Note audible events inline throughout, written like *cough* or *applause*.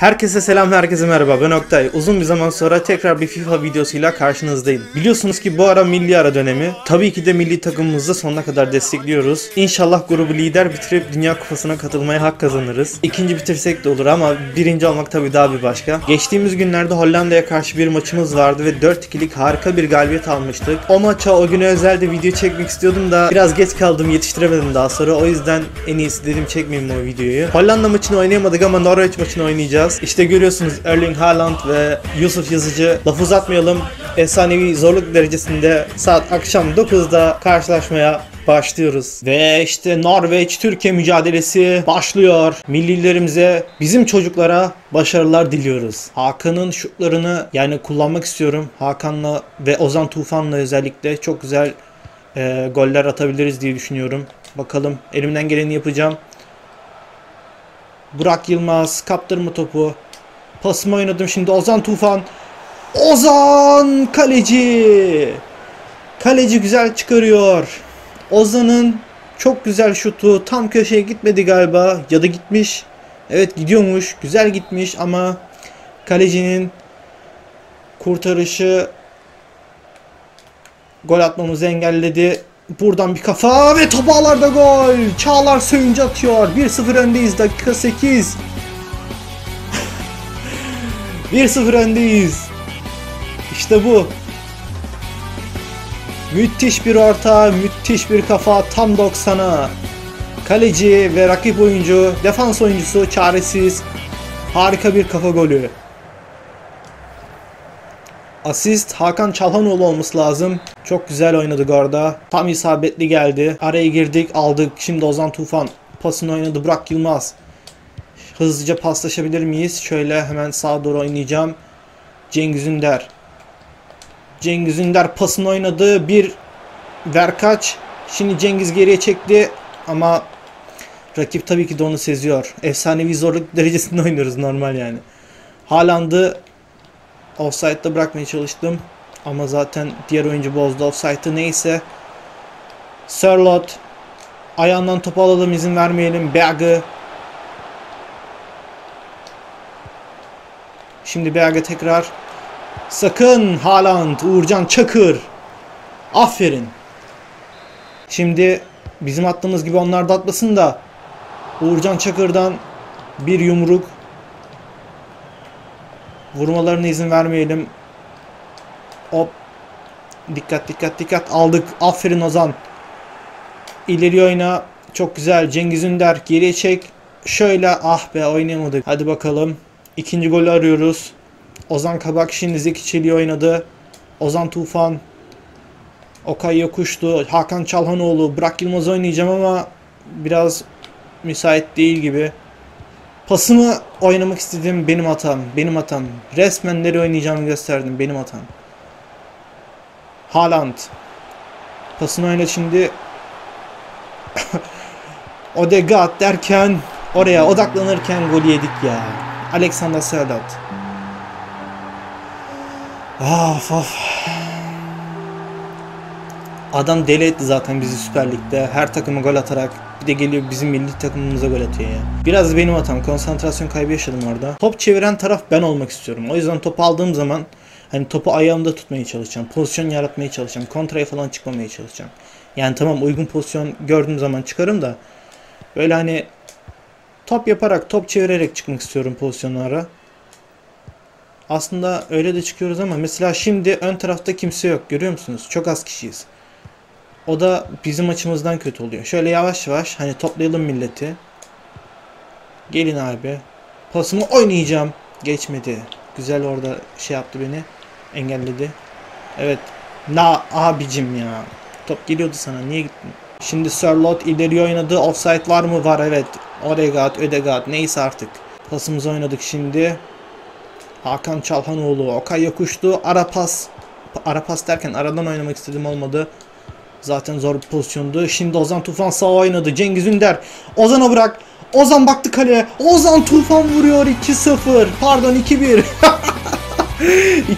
Herkese selam, herkese merhaba. Ben Oktay. Uzun bir zaman sonra tekrar bir FIFA videosuyla karşınızdayım. Biliyorsunuz ki bu ara milli ara dönemi. Tabii ki de milli takımımızı sonuna kadar destekliyoruz. İnşallah grubu lider bitirip Dünya Kupası'na katılmaya hak kazanırız. İkinci bitirsek de olur ama birinci olmak tabii daha bir başka. Geçtiğimiz günlerde Hollanda'ya karşı bir maçımız vardı ve 4-2'lik harika bir galibiyet almıştık. O maça o güne özel de video çekmek istiyordum da biraz geç kaldım yetiştiremedim daha sonra. O yüzden en iyisi dedim çekmeyeyim o videoyu. Hollanda maçını oynayamadık ama Norveç maçını oynayacağız. İşte görüyorsunuz Erling Haaland ve Yusuf Yazıcı. Laf uzatmayalım. Efsanevi zorluk derecesinde saat akşam 9'da karşılaşmaya başlıyoruz. Ve işte Norveç Türkiye mücadelesi başlıyor. Millilerimize, bizim çocuklara başarılar diliyoruz. Hakan'ın şutlarını yani kullanmak istiyorum. Hakan'la ve Ozan Tufan'la özellikle çok güzel e, goller atabiliriz diye düşünüyorum. Bakalım elimden geleni yapacağım. Burak Yılmaz kaptırma topu. Pasımı oynadım şimdi Ozan Tufan. Ozan kaleci. Kaleci güzel çıkarıyor. Ozan'ın çok güzel şutu tam köşeye gitmedi galiba ya da gitmiş. Evet gidiyormuş. Güzel gitmiş ama kalecinin kurtarışı gol atmamızı engelledi. Buradan bir kafa ve top ağlarda gol. Çağlar Söyüncü atıyor. 1-0 öndeyiz dakika 8. 1-0 *laughs* öndeyiz. İşte bu. Müthiş bir orta, müthiş bir kafa tam 90'a. Kaleci ve rakip oyuncu, defans oyuncusu çaresiz. Harika bir kafa golü. Asist Hakan Çalhanoğlu olması lazım. Çok güzel oynadık orada. Tam isabetli geldi. Araya girdik aldık. Şimdi Ozan Tufan pasını oynadı. Burak Yılmaz. Hızlıca paslaşabilir miyiz? Şöyle hemen sağa doğru oynayacağım. Cengiz Ünder. Cengiz Ünder pasını oynadı. Bir Verkaç. Şimdi Cengiz geriye çekti. Ama rakip tabii ki de onu seziyor. Efsanevi zorluk *laughs* derecesinde oynuyoruz normal yani. Haaland'ı offside'da bırakmaya çalıştım. Ama zaten diğer oyuncu bozdu offside'ı neyse. Sörlot. Ayağından topu alalım izin vermeyelim. Berg'ı. Şimdi Berg'e tekrar. Sakın Haaland. Uğurcan Çakır. Aferin. Şimdi bizim attığımız gibi onlar da atmasın da Uğurcan Çakır'dan bir yumruk Vurmalarına izin vermeyelim. Hop. Dikkat dikkat dikkat aldık. Aferin Ozan. İleri oyna. Çok güzel. Cengiz Ünder geriye çek. Şöyle ah be oynayamadık. Hadi bakalım. İkinci golü arıyoruz. Ozan Kabak şimdi Zeki Çelik'i oynadı. Ozan Tufan. Okay Yokuştu. Hakan Çalhanoğlu. Burak Yılmaz oynayacağım ama biraz müsait değil gibi. Pasımı oynamak istedim benim hatam. Benim hatam. Resmen nereye oynayacağımı gösterdim. Benim hatam. Haaland. Pasını oyna şimdi. *laughs* Odegaard derken oraya odaklanırken gol yedik ya. Alexander Sörloth. Of of. Adam deli etti zaten bizi Süper Lig'de. Her takımı gol atarak bir de geliyor bizim milli takımımıza gol atıyor ya. Biraz benim hatam. Konsantrasyon kaybı yaşadım orada. Top çeviren taraf ben olmak istiyorum. O yüzden topu aldığım zaman hani topu ayağımda tutmaya çalışacağım. Pozisyon yaratmaya çalışacağım. Kontraya falan çıkmamaya çalışacağım. Yani tamam uygun pozisyon gördüğüm zaman çıkarım da böyle hani top yaparak, top çevirerek çıkmak istiyorum pozisyonlara. Aslında öyle de çıkıyoruz ama mesela şimdi ön tarafta kimse yok. Görüyor musunuz? Çok az kişiyiz. O da bizim açımızdan kötü oluyor. Şöyle yavaş yavaş hani toplayalım milleti. Gelin abi. Pasımı oynayacağım. Geçmedi. Güzel orada şey yaptı beni. Engelledi. Evet. Na abicim ya. Top geliyordu sana. Niye gittin? Şimdi Sörlot ileri oynadı. Offside var mı? Var evet. Odegaard, Ödegaard neyse artık. Pasımızı oynadık şimdi. Hakan Çalhanoğlu. Okay yokuştu. Ara pas. Ara pas derken aradan oynamak istedim olmadı. Zaten zor bir pozisyondu. Şimdi Ozan Tufan sağ oynadı. Cengiz Ünder. Ozan'a bırak. Ozan baktı kaleye. Ozan Tufan vuruyor 2-0. Pardon 2-1.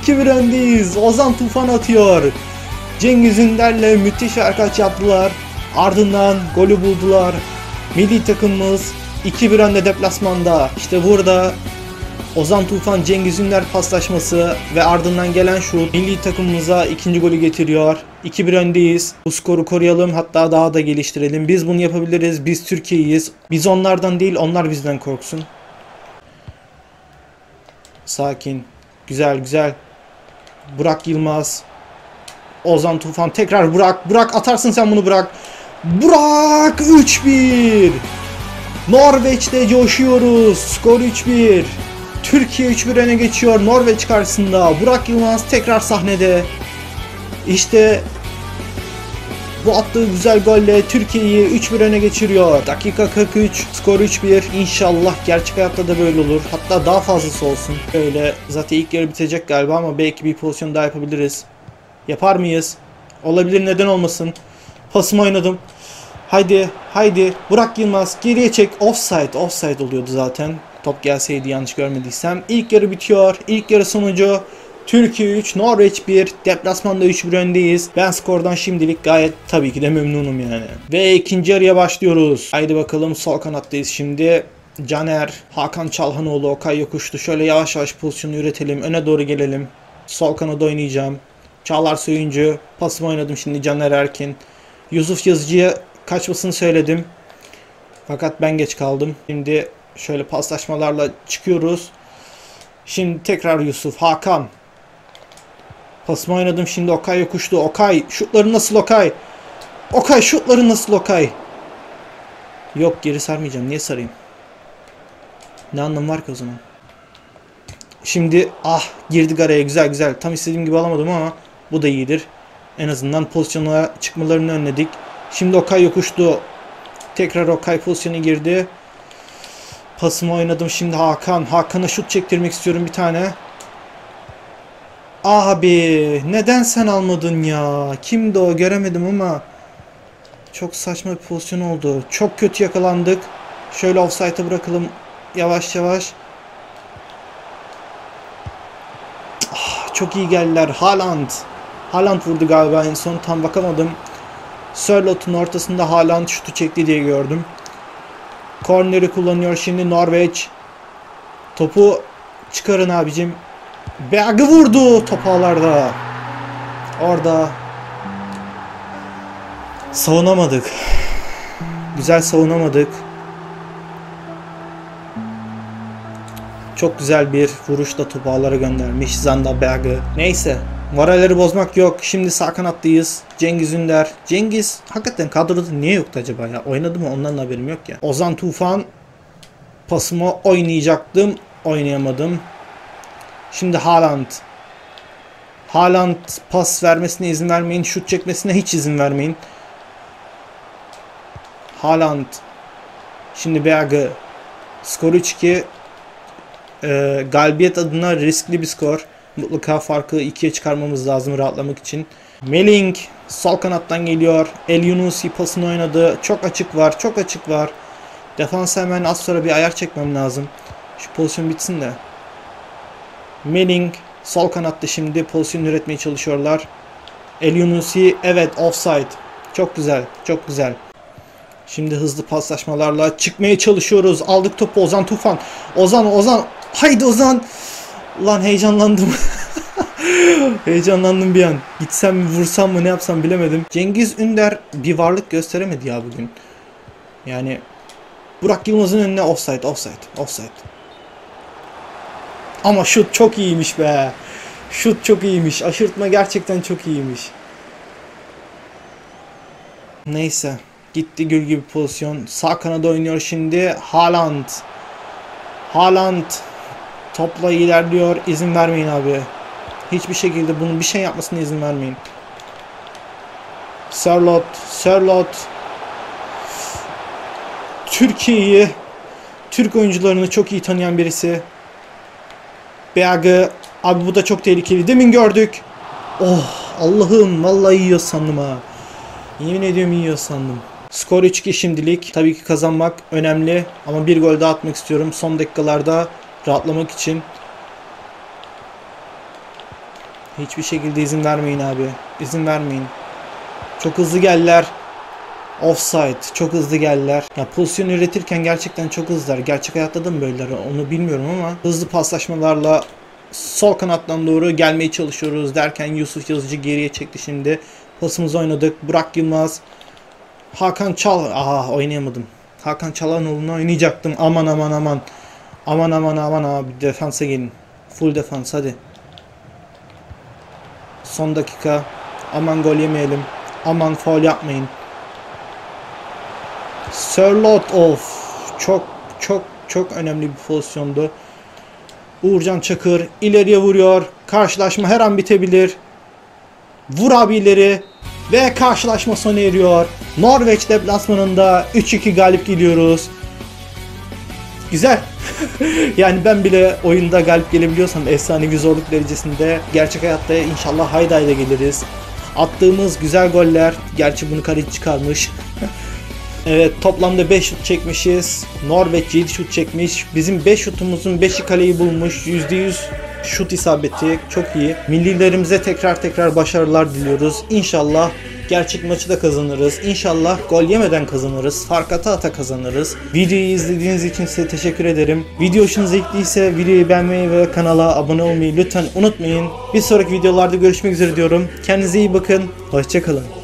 2-1 *laughs* öndeyiz. Ozan Tufan atıyor. Cengiz Ünder'le müthiş erkaç yaptılar. Ardından golü buldular. Milli takımımız 2-1 önde deplasmanda. İşte burada Ozan Tufan Cengiz Ünder paslaşması ve ardından gelen şut milli takımımıza ikinci golü getiriyor. 2-1 öndeyiz. Bu skoru koruyalım hatta daha da geliştirelim. Biz bunu yapabiliriz. Biz Türkiye'yiz. Biz onlardan değil onlar bizden korksun. Sakin. Güzel güzel. Burak Yılmaz. Ozan Tufan tekrar Burak. Burak atarsın sen bunu Burak. Burak 3-1. Norveç'te coşuyoruz. Skor 3-1. Türkiye 3-1 öne geçiyor Norveç karşısında. Burak Yılmaz tekrar sahnede. İşte bu attığı güzel golle Türkiye'yi 3-1 öne geçiriyor. Dakika 43, skor 3-1. İnşallah gerçek hayatta da böyle olur. Hatta daha fazlası olsun. Öyle zaten ilk yarı bitecek galiba ama belki bir pozisyon daha yapabiliriz. Yapar mıyız? Olabilir neden olmasın. Pasımı oynadım. Haydi, haydi. Burak Yılmaz geriye çek. Offside, offside oluyordu zaten. Top gelseydi yanlış görmediysem. İlk yarı bitiyor. İlk yarı sonucu Türkiye 3, Norveç 1, deplasmanda 3-1 öndeyiz. Ben skordan şimdilik gayet tabii ki de memnunum yani. Ve ikinci yarıya başlıyoruz. Haydi bakalım sol kanattayız şimdi. Caner, Hakan Çalhanoğlu, Okay Yokuştu. Şöyle yavaş yavaş pozisyonu üretelim. Öne doğru gelelim. Sol kanada oynayacağım. Çağlar Söyüncü. Pasımı oynadım şimdi Caner Erkin. Yusuf Yazıcı'ya kaçmasını söyledim. Fakat ben geç kaldım. Şimdi şöyle paslaşmalarla çıkıyoruz. Şimdi tekrar Yusuf, Hakan. Pasımı oynadım şimdi Okay yokuştu. Okay şutları nasıl Okay? Okay şutları nasıl Okay? Yok geri sarmayacağım. Niye sarayım? Ne anlamı var ki o zaman? Şimdi ah girdik araya güzel güzel. Tam istediğim gibi alamadım ama bu da iyidir. En azından pozisyona çıkmalarını önledik. Şimdi Okay yokuştu. Tekrar Okay pozisyonu girdi. Pasımı oynadım şimdi Hakan. Hakan'a şut çektirmek istiyorum bir tane. Abi neden sen almadın ya? Kimdi o göremedim ama. Çok saçma bir pozisyon oldu. Çok kötü yakalandık. Şöyle offside'a bırakalım yavaş yavaş. Ah, çok iyi geldiler. Haaland. Haaland vurdu galiba en son. Tam bakamadım. Sörlot'un ortasında Haaland şutu çekti diye gördüm. Korneri kullanıyor şimdi Norveç. Topu çıkarın abicim. Berg'i vurdu top ağlarda. Orada savunamadık. Güzel savunamadık. Çok güzel bir vuruşla topu ağlara göndermiş Zanda Berg'i. Neyse Moralleri bozmak yok. Şimdi sağ kanattayız. Cengiz Ünder. Cengiz hakikaten kadroda niye yoktu acaba ya? Oynadı mı? Ondan haberim yok ya. Ozan Tufan pasımı oynayacaktım. Oynayamadım. Şimdi Haaland. Haaland pas vermesine izin vermeyin. Şut çekmesine hiç izin vermeyin. Haaland. Şimdi Berge. Skor 3-2. Ee, galibiyet adına riskli bir skor. Mutlaka farkı ikiye çıkarmamız lazım rahatlamak için. Meling sol kanattan geliyor. El Yunusi pasını oynadı. Çok açık var. Çok açık var. Defans hemen az sonra bir ayar çekmem lazım. Şu pozisyon bitsin de. Meling sol kanatta şimdi pozisyon üretmeye çalışıyorlar. El Yunusi evet offside. Çok güzel. Çok güzel. Şimdi hızlı paslaşmalarla çıkmaya çalışıyoruz. Aldık topu Ozan Tufan. Ozan Ozan. Haydi Ozan. Lan heyecanlandım. *laughs* heyecanlandım bir an. Gitsem mi vursam mı ne yapsam bilemedim. Cengiz Ünder bir varlık gösteremedi ya bugün. Yani Burak Yılmaz'ın önüne offside, offside, offside. Ama şut çok iyiymiş be. Şut çok iyiymiş. Aşırtma gerçekten çok iyiymiş. Neyse. Gitti gül gibi pozisyon. Sağ kanada oynuyor şimdi. Haaland. Haaland Topla ilerliyor. İzin vermeyin abi. Hiçbir şekilde bunun bir şey yapmasına izin vermeyin. Sörlot, Sörlot. Türkiye'yi, Türk oyuncularını çok iyi tanıyan birisi. Berge. Abi bu da çok tehlikeli. Demin gördük. Oh Allah'ım vallahi yiyor sandım ha. Yemin ediyorum yiyor sandım. Skor 3-2 şimdilik. Tabii ki kazanmak önemli. Ama bir gol daha atmak istiyorum. Son dakikalarda rahatlamak için. Hiçbir şekilde izin vermeyin abi. İzin vermeyin. Çok hızlı geldiler. Offside. Çok hızlı geldiler. Ya pozisyon üretirken gerçekten çok hızlılar. Gerçek hayatta da mı böyleler onu bilmiyorum ama hızlı paslaşmalarla sol kanattan doğru gelmeye çalışıyoruz derken Yusuf Yazıcı geriye çekti şimdi. Pasımızı oynadık. Burak Yılmaz. Hakan Çal... Aha oynayamadım. Hakan Çalhanoğlu'na oynayacaktım. Aman aman aman. Aman aman aman abi defansa gelin. Full defans hadi. Son dakika. Aman gol yemeyelim. Aman faul yapmayın. Sörlot of. Çok çok çok önemli bir pozisyondu. Uğurcan Çakır ileriye vuruyor. Karşılaşma her an bitebilir. Vur abi ileri. Ve karşılaşma sona eriyor. Norveç deplasmanında 3-2 galip geliyoruz. Güzel. *laughs* yani ben bile oyunda galip gelebiliyorsam efsanevi zorluk derecesinde gerçek hayatta inşallah hayda hayda geliriz. Attığımız güzel goller. Gerçi bunu kaleci çıkarmış. *laughs* Evet toplamda 5 şut çekmişiz. Norveç 7 şut çekmiş. Bizim 5 şutumuzun 5'i kaleyi bulmuş. %100 şut isabeti çok iyi. Millilerimize tekrar tekrar başarılar diliyoruz. İnşallah gerçek maçı da kazanırız. İnşallah gol yemeden kazanırız. Fark ata ata kazanırız. Videoyu izlediğiniz için size teşekkür ederim. Video hoşunuza gittiyse videoyu beğenmeyi ve kanala abone olmayı lütfen unutmayın. Bir sonraki videolarda görüşmek üzere diyorum. Kendinize iyi bakın. Hoşçakalın.